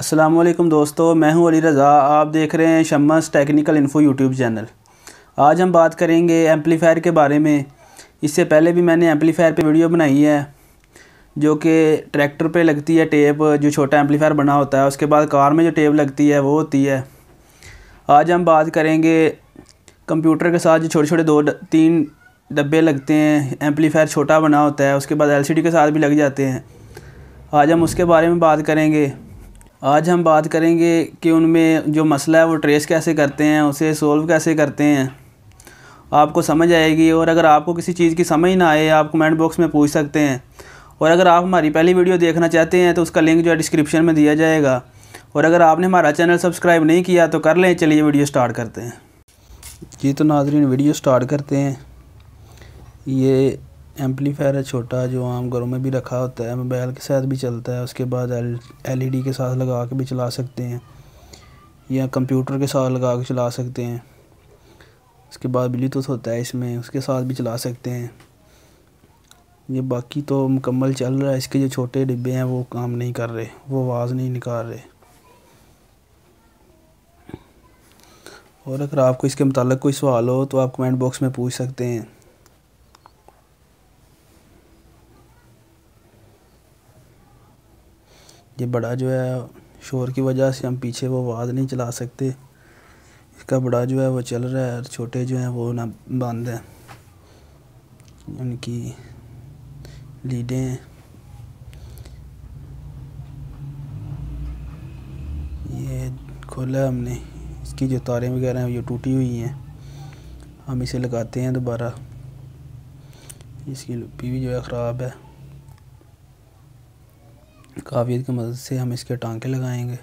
असलम दोस्तों, मैं हूँ अली रज़ा। आप देख रहे हैं Shammas technical info YouTube channel. आज हम बात करेंगे एम्पलीफायर के बारे में। इससे पहले भी मैंने एम्पलीफायर पे वीडियो बनाई है, जो कि ट्रैक्टर पे लगती है टेप, जो छोटा एम्पलीफायर बना होता है। उसके बाद कार में जो टेप लगती है, वो होती है। आज हम बात करेंगे कंप्यूटर के साथ जो छोटे छोटे दो तीन डब्बे लगते हैं, एम्पलीफायर छोटा बना होता है, उसके बाद एलसीडी के साथ भी लग जाते हैं। आज हम उसके बारे में बात करेंगे। आज हम बात करेंगे कि उनमें जो मसला है, वो ट्रेस कैसे करते हैं, उसे सोल्व कैसे करते हैं। आपको समझ आएगी और अगर आपको किसी चीज़ की समझ ना आए, आप कमेंट बॉक्स में पूछ सकते हैं। और अगर आप हमारी पहली वीडियो देखना चाहते हैं तो उसका लिंक जो है डिस्क्रिप्शन में दिया जाएगा। और अगर आपने हमारा चैनल सब्सक्राइब नहीं किया तो कर लें, चलिए वीडियो स्टार्ट करते हैं। जी तो नाजरीन वीडियो स्टार्ट करते हैं। ये एम्पलीफायर है छोटा, जो आम घरों में भी रखा होता है, मोबाइल के साथ भी चलता है, उसके बाद एल, एलईडी के साथ लगा के भी चला सकते हैं, या कंप्यूटर के साथ लगा के चला सकते हैं। उसके बाद ब्लूटूथ होता है इसमें, उसके साथ भी चला सकते हैं। ये बाकी तो मुकम्मल चल रहा है, इसके जो छोटे डिब्बे हैं, वो काम नहीं कर रहे, वो आवाज़ नहीं निकाल रहे। और अगर आपको इसके मतलब कोई सवाल हो तो आप कमेंट बॉक्स में पूछ सकते हैं। ये बड़ा जो है शोर की वजह से हम पीछे वो आवाज़ नहीं चला सकते। इसका बड़ा जो है वो चल रहा है और छोटे जो हैं वो ना बंद हैं। उनकी लीडें हैं। ये खोला हमने। इसकी जो तारें वगैरह हैं ये टूटी हुई हैं। हम इसे लगाते हैं दोबारा। इसकी भी जो है ख़राब है। कावियत की मदद से हम इसके टांके लगाएँगे।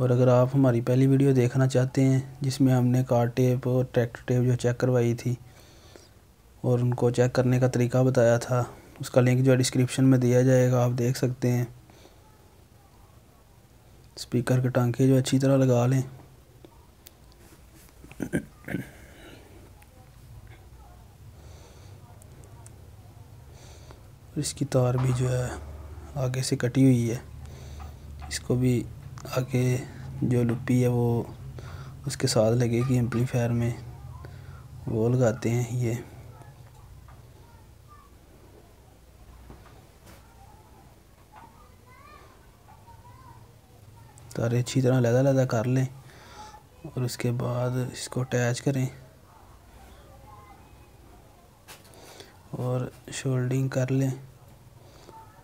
और अगर आप हमारी पहली वीडियो देखना चाहते हैं, जिसमें हमने कार टेप और ट्रैक्टर टेप जो चेक करवाई थी, और उनको चेक करने का तरीका बताया था, उसका लिंक जो डिस्क्रिप्शन में दिया जाएगा, आप देख सकते हैं। स्पीकर के टांके जो अच्छी तरह लगा लें। इसकी तार भी जो है आगे से कटी हुई है। इसको भी आगे जो लुपी है वो उसके साथ लगेगी एम्पलीफायर में। वो लगाते हैं ये। तारे अच्छी तरह लदा लदा कर लें और उसके बाद इसको अटैच करें। और शोल्डिंग कर लें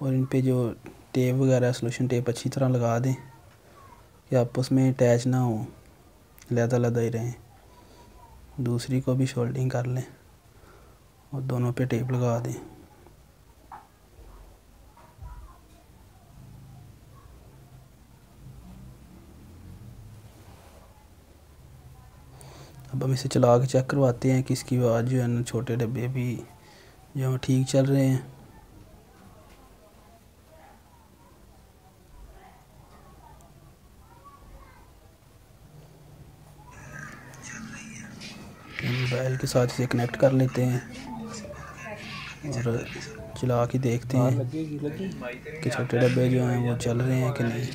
और इन पे जो टेप वगैरह सोल्यूशन टेप अच्छी तरह लगा दें कि आपस में अटैच ना हो लदा लदा ही रहें। दूसरी को भी शोल्डिंग कर लें और दोनों पे टेप लगा दें। अब हम इसे चला के चेक करवाते हैं कि इसकी आवाज़ जो है ना, छोटे डब्बे भी जो ठीक चल रहे हैं। मोबाइल के साथ इसे कनेक्ट कर लेते हैं और चला के देखते हैं कि छोटे डब्बे जो हैं वो चल रहे हैं कि नहीं।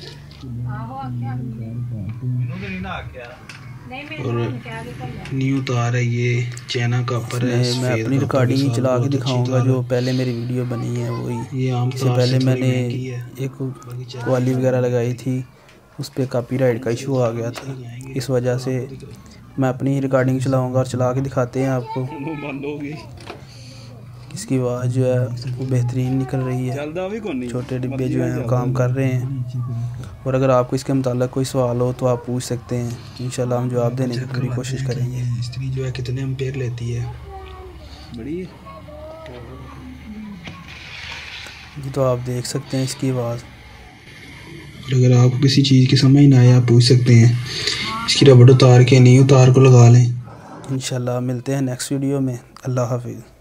और न्यू तार है ये चैना का पर है मैं अपनी रिकॉर्डिंग ही चला के दिखाऊँगा जो पहले मेरी वीडियो बनी है वही। ये आम से पहले मैंने एक क्वाली वगैरह लगाई थी उस पर कापीराइट का इशू आ गया था। इस वजह से मैं अपनी रिकॉर्डिंग चलाऊँगा और चला के दिखाते हैं आपको। इसकी आवाज़ जो है वो बेहतरीन निकल रही है। छोटे डिब्बे जो हैं काम कर रहे हैं। और अगर आपको इसके मतलब कोई सवाल हो तो आप पूछ सकते हैं। इन हम जवाब देने की पूरी कोशिश करेंगे। स्त्री जो है कितने अम्पेयर लेती है? बड़ी जी तो आप देख सकते हैं इसकी आवाज़। अगर आपको किसी चीज़ की समझ ना आए आप पूछ सकते हैं। इसकी रबड़ उतार के नहीं उतार को लगा लें। इन मिलते हैं नेक्स्ट वीडियो में। अल्लाह हाफिज़।